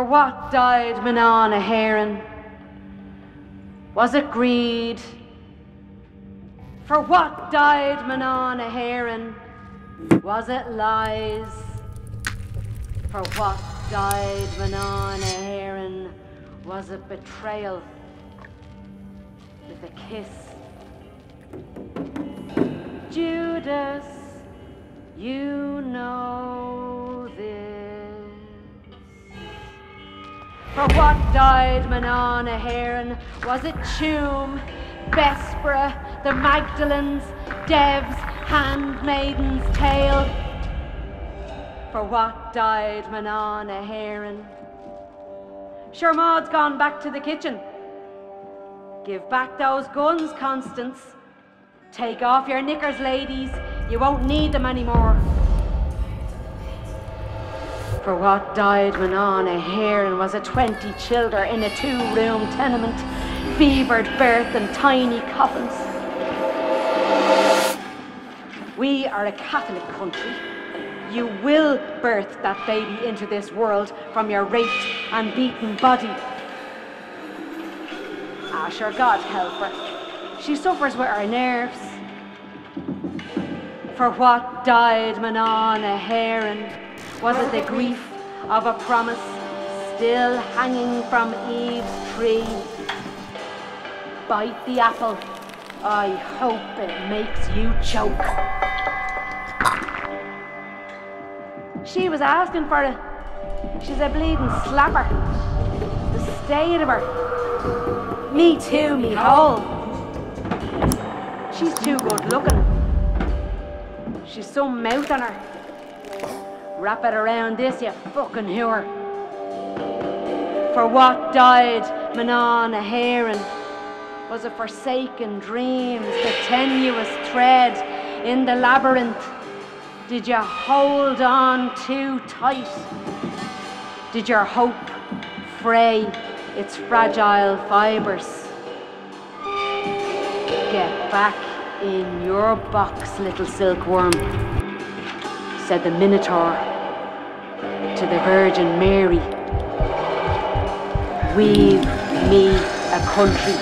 For what died Mná na hÉireann? Was it greed? For what died Mná na hÉireann? Was it lies? For what died Mná na hÉireann? Was it betrayal? With a kiss? Judas, you know For what died Mná na hÉireann? Was it Tuam, Bessborough, the Magdalens, Dev's handmaiden's tale? For what died Mná na hÉireann? Sure, Maud's gone back to the kitchen. Give back those guns, Constance. Take off your knickers, ladies. You won't need them anymore. For what died Mná na hÉireann was a 20 childer in a two room tenement, fevered birth and tiny coffins. We are a Catholic country. You will birth that baby into this world from your raped and beaten body. Ah, sure, God help her. She suffers with her nerves. For what died Mná na hÉireann? Was it the grief of a promise still hanging from Eve's tree? Bite the apple. I hope it makes you choke. She was asking for it. She's a bleeding slapper. The state of her. Me too, me hole. She's too good looking. She's so mouth on her. Wrap it around this, you fucking whore. For what died Mná na hÉireann? Was it forsaken dreams, the tenuous thread in the labyrinth? Did you hold on too tight? Did your hope fray its fragile fibres? Get back in your box, little silkworm, said the Minotaur to the Virgin Mary. Weave me a country